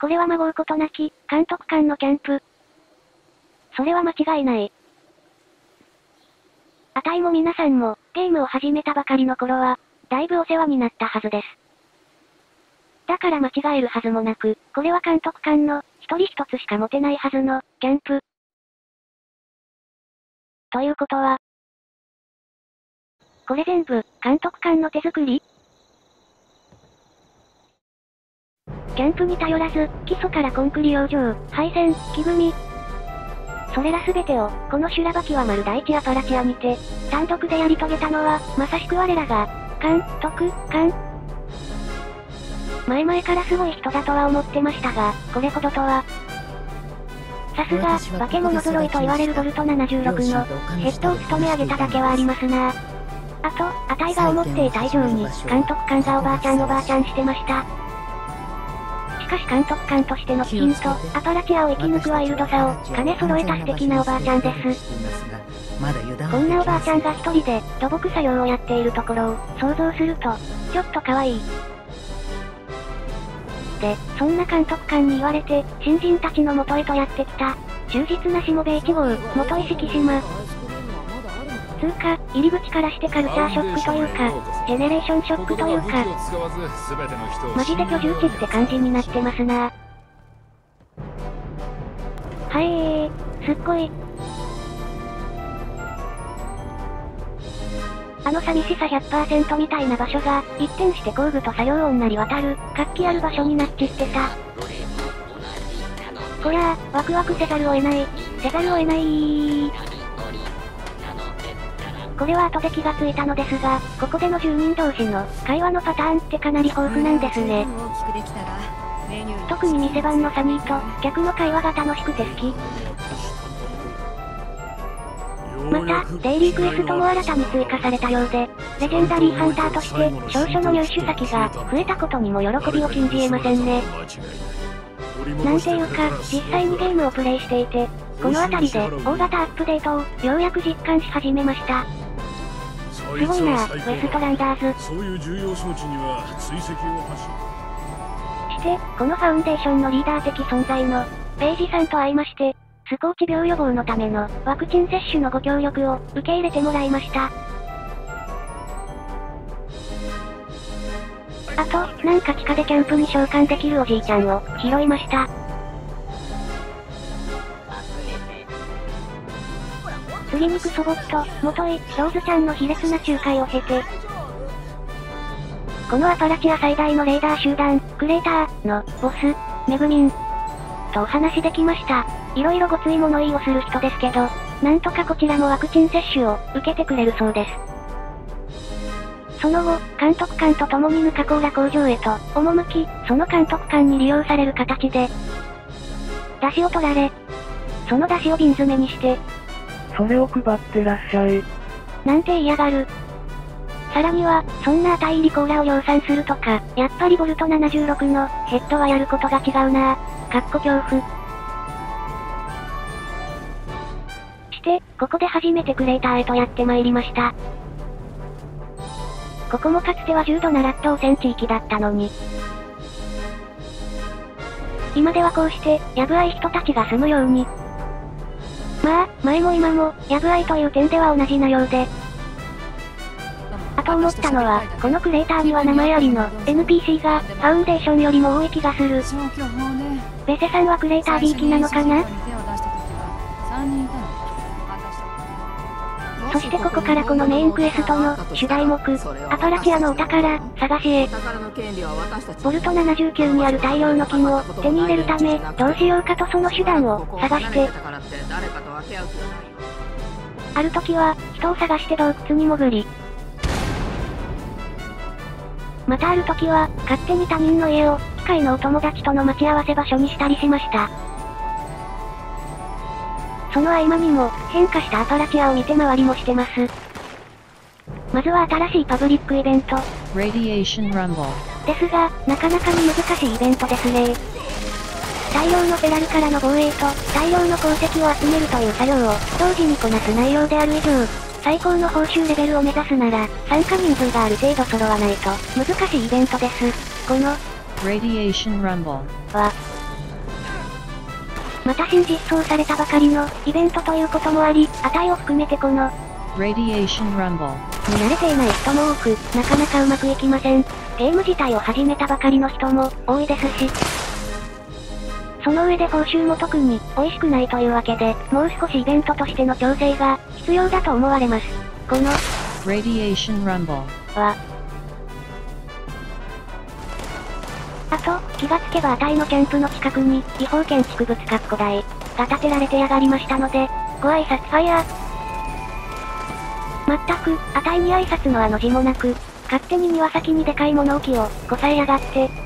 これはまごうことなき、監督官のキャンプ。それは間違いない。あたいも皆さんも、ゲームを始めたばかりの頃は、だいぶお世話になったはずです。だから間違えるはずもなく、これは監督官の、一人一つしか持てないはずの、キャンプ。ということは、これ全部、監督官の手作り？キャンプに頼らず、基礎からコンクリ養生、配線、木組み。それらすべてを、この修羅場きは丸第一アパラチアにて、単独でやり遂げたのは、まさしく我らが、監督官。前々からすごい人だとは思ってましたが、これほどとは。さすが、化け物揃いと言われるボルト76の、ヘッドを務め上げただけはありますなあと、あたいが思っていた以上に、監督官がおばあちゃんおばあちゃんしてました。しかし監督官としての気品と、アパラチアを生き抜くワイルドさを、兼ね揃えた素敵なおばあちゃんです。こんなおばあちゃんが一人で、土木作業をやっているところを、想像すると、ちょっと可愛い。で、そんな監督官に言われて、新人たちの元へとやってきた、忠実なしもべ1号、元石木島。つうか、入り口からしてカルチャーショックというか、ジェネレーションショックというか、マジで居住地って感じになってますな。はいー、すっごい。あの寂しさ100%みたいな場所が、一転して工具と作業音なり渡る、活気ある場所になっちってさ。こりゃあ、ワクワクせざるを得ない、せざるを得ないこれは後で気がついたのですが、ここでの住人同士の会話のパターンってかなり豊富なんですね。特に店番のサニーと客の会話が楽しくて好き。また、デイリークエストも新たに追加されたようで、レジェンダリーハンターとして、少々の入手先が増えたことにも喜びを禁じ得ませんね。なんていうか、実際にゲームをプレイしていて、この辺りで、大型アップデートを、ようやく実感し始めました。すごいな、ウエストランダーズ。そういう重要装置には追跡を発しして、このファウンデーションのリーダー的存在の、ペイジさんと会いまして、スコーチ病予防のためのワクチン接種のご協力を受け入れてもらいました。あと、なんか地下でキャンプに召喚できるおじいちゃんを拾いました。次にクソボット、元井、ローズちゃんの卑劣な仲介を経て、このアパラチア最大のレーダー集団、クレーターのボス、メグミン、とお話できました。いろいろごつい物言いをする人ですけど、なんとかこちらもワクチン接種を受けてくれるそうです。その後、監督官と共にヌカコーラ工場へと、赴き、その監督官に利用される形で、出汁を取られ、その出汁を瓶詰めにして、それを配ってらっしゃい。なんて嫌がる。さらには、そんな値入りコーラを量産するとか、やっぱりボルト76のヘッドはやることが違うな。かっこ恐怖。して、ここで初めてクレーターへとやってまいりました。ここもかつては重度なラット汚染地域だったのに。今ではこうして、やぶあい人たちが住むように。まあ、前も今も、やぶあいという点では同じなようで。あと思ったのは、このクレーターには名前ありの、NPC が、ファウンデーションよりも多い気がする。ベセさんはクレーター B 機なのかな？そしてここからこのメインクエストの、主題目、アパラチアのお宝、探しへ。ボルト79にある大量の金を手に入れるため、どうしようかとその手段を探して、ある時は、人を探して洞窟に潜り、またある時は、勝手に他人の家を、機械のお友達との待ち合わせ場所にしたりしました。その合間にも、変化したアパラチアを見て回りもしてます。まずは新しいパブリックイベント。Radiation Rumble. ですが、なかなかに難しいイベントですね。大量のフェラルからの防衛と、大量の鉱石を集めるという作業を、同時にこなす内容である以上、最高の報酬レベルを目指すなら、参加人数がある程度揃わないと、難しいイベントです。この、Radiation Rumble. は、また新実装されたばかりの、イベントということもあり、値を含めてこの、Radiation Rumble. に慣れていない人も多く、なかなかうまくいきません。ゲーム自体を始めたばかりの人も、多いですし。その上で報酬も特に、美味しくないというわけで、もう少しイベントとしての調整が、必要だと思われます。この、Radiation Rumble. は。あと、気がつけば値のキャンプの近くに、違法建築物かっこ台、が建てられてやがりましたので、ご挨拶ファイヤー。まったく、値に挨拶のあの字もなく、勝手に庭先にでかい物置を、こさえやがって。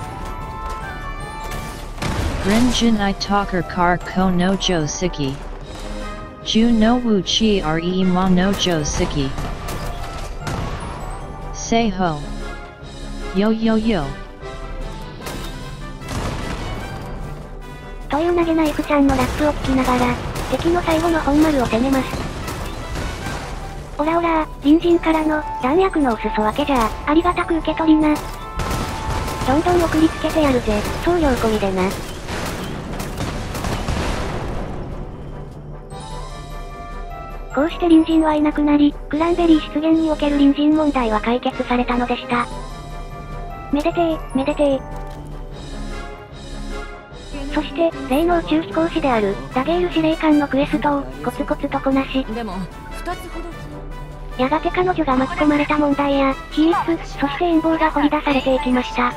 Rinjin I Talker Kar Ko no Jo Siki. Ju no Wu Chi Re Ma no Jo Siki. Say ho. Yo yo yo. という投げナイフちゃんのラップを聞きながら、敵の最後の本丸を攻めます。オラオラ隣人からの弾薬のお裾分けじゃあ、ありがたく受け取りな。どんどん送りつけてやるぜ、送料込みでな。こうして隣人はいなくなり、クランベリー出現における隣人問題は解決されたのでした。めでてー、めでてー。そして、例の宇宙飛行士である、ダゲール司令官のクエストを、コツコツとこなし、でも、二つほどやがて彼女が巻き込まれた問題や、秘密、そして陰謀が掘り出されていきました。あ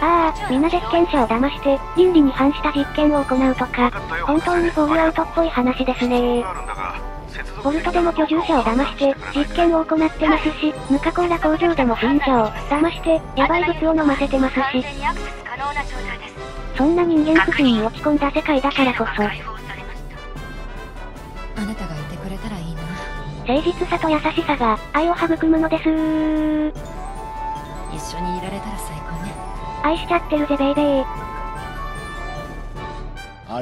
あ、皆実験者を騙して、倫理に反した実験を行うとか、本当にフォールアウトっぽい話ですねボルトでも居住者を騙して、実験を行ってますし、ヌカコーラ工場でも信者を騙して、ヤバい物を飲ませてますし、そんな人間不信に落ち込んだ世界だからこそ、あなたがいてくれたらいいな。誠実さと優しさが、愛を育むのです一緒にいられたら最高ね。愛しちゃってるぜベイベー。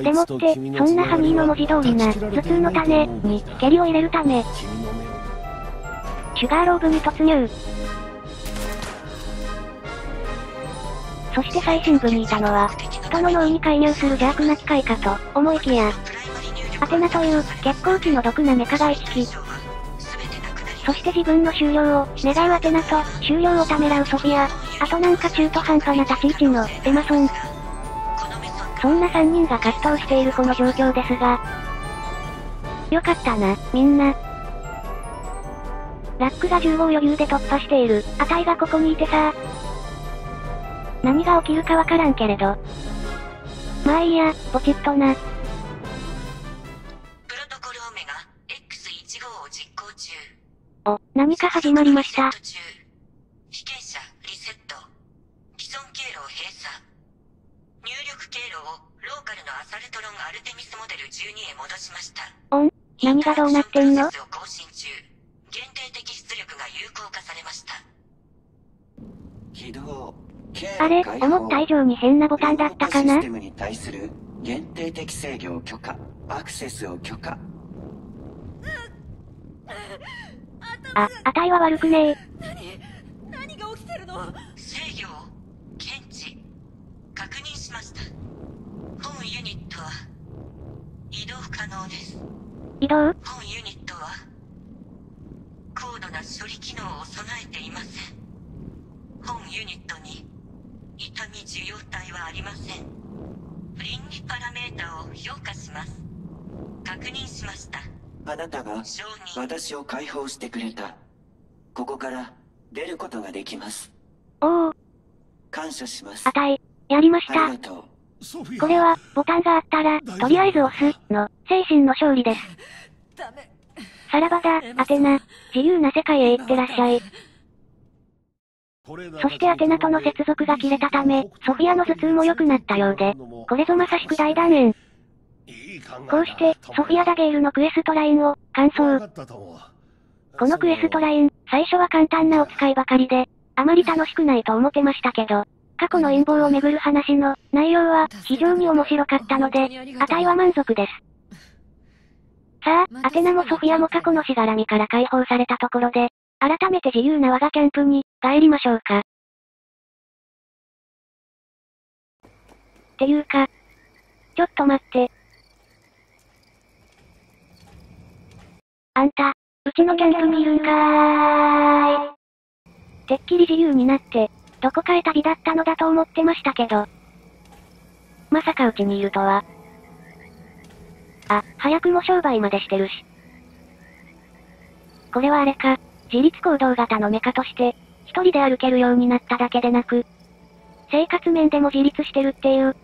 でもって、そんなハニーの文字通りな、頭痛の種、に、蹴りを入れるため、シュガーローブに突入。そして最深部にいたのは、人の脳に介入する邪悪な機械かと、思いきや、アテナという、結構気の毒なメカ外識。そして自分の終了を、願うアテナと、終了をためらうソフィア。あとなんか中途半端な立ち位置の、エマソン。そんな3人が葛藤しているこの状況ですが。よかったな、みんな。ラックが15を余裕で突破している、あたいがここにいてさ。何が起きるかわからんけれど。まあいいや、ポチッとな。プロトコルオメガ X15 を実行中。お、何か始まりましたリ。セット中被験者リセット。既存経路を閉鎖。入力経路をローカルのアサルトロンアルテル12へ戻しました。おん何がどうなってんの？限定的出力が有効化されました。起動あれ、思った以上に変なボタンだったかな？システムに対する限定的制御を許可アクセスを許可あ、あたいは悪くねえ。何が起きてるの制御を検知。確認しました。本ユニットは移動可能です。移動？本ユニットは高度な処理機能を備えていません。本ユニットに痛み受容体はありません。倫理パラメータを評価します。確認しました。あなたが私を解放してくれた。ここから出ることができます。おお、感謝します。あたい、やりましありた。がとうこれは、ボタンがあったら、とりあえず押す、の、精神の勝利です。さらばだ、アテナ。自由な世界へ行ってらっしゃい。そしてアテナとの接続が切れたため、ソフィアの頭痛も良くなったようで、これぞまさしく大団円。こうして、ソフィア・ダゲールのクエストラインを、完走。このクエストライン、最初は簡単なお使いばかりで、あまり楽しくないと思ってましたけど、過去の陰謀をめぐる話の内容は非常に面白かったので、私は満足です。さあ、アテナもソフィアも過去のしがらみから解放されたところで、改めて自由な我がキャンプに帰りましょうか。っていうか、ちょっと待って。あんた、うちのキャンプにいるんかーい。てっきり自由になって、どこかへ旅立ったのだと思ってましたけど。まさかうちにいるとは。あ、早くも商売までしてるし。これはあれか、自立行動型のメカとして、一人で歩けるようになっただけでなく、生活面でも自立してるっていう。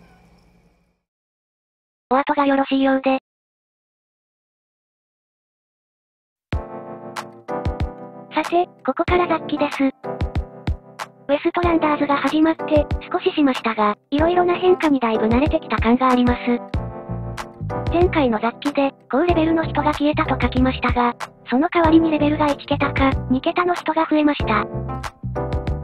お後がよろしいようで。さて、ここから雑記です。ウエストランダーズが始まって少ししましたが、色々な変化にだいぶ慣れてきた感があります。前回の雑記で、高レベルの人が消えたと書きましたが、その代わりにレベルが1桁か、2桁の人が増えました。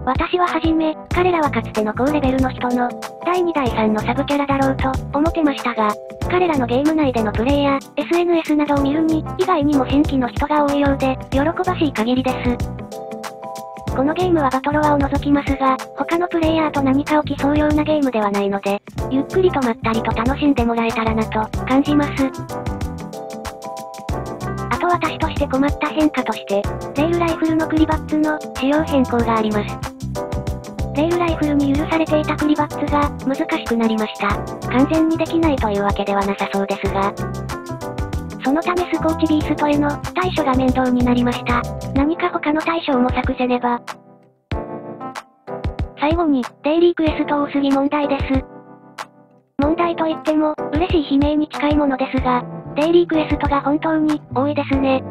私ははじめ、彼らはかつての高レベルの人の、第2第3のサブキャラだろうと、思ってましたが、彼らのゲーム内でのプレイや、SNS などを見るに、以外にも新規の人が多いようで、喜ばしい限りです。このゲームはバトロワを除きますが、他のプレイヤーと何かを競うようなゲームではないので、ゆっくりとまったりと楽しんでもらえたらなと、感じます。あと私として困った変化として、レールライフルのクリバッツの仕様変更があります。レールライフルに許されていたクリバッツが難しくなりました。完全にできないというわけではなさそうですが。そのためスコーチビーストへの対処が面倒になりました。何か他の対処を模索せねば。最後に、デイリークエスト多すぎ問題です。問題といっても、嬉しい悲鳴に近いものですが、デイリークエストが本当に多いですね。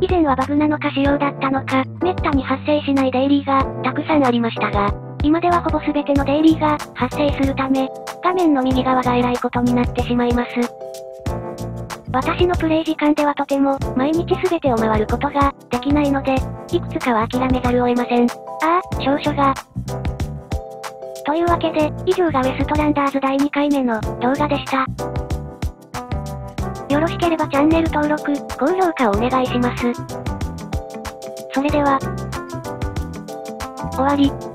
以前はバグなのか仕様だったのか、めったに発生しないデイリーがたくさんありましたが、今ではほぼ全てのデイリーが発生するため、画面の右側が偉いことになってしまいます。私のプレイ時間ではとても、毎日全てを回ることができないので、いくつかは諦めざるを得ません。ああ、少々が。というわけで、以上がウエストランダーズ第2回目の動画でした。よろしければチャンネル登録、高評価をお願いします。それでは、終わり。